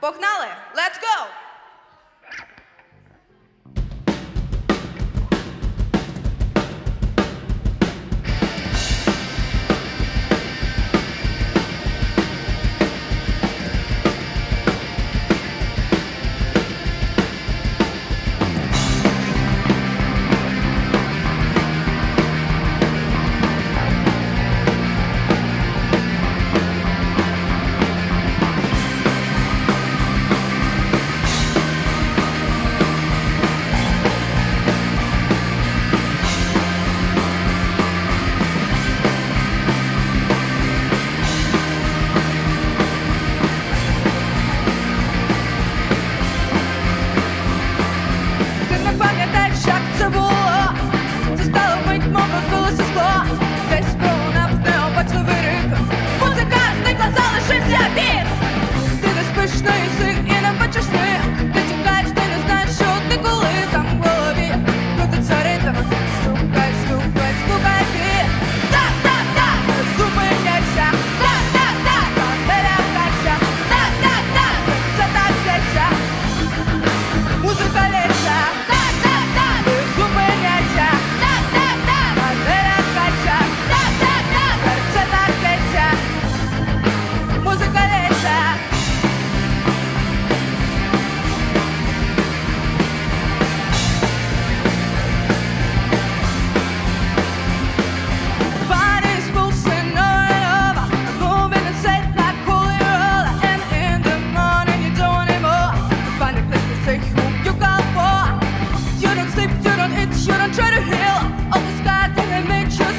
Погнали! Let's go! shouldn't, it shouldn't try to heal all the scars that I made you.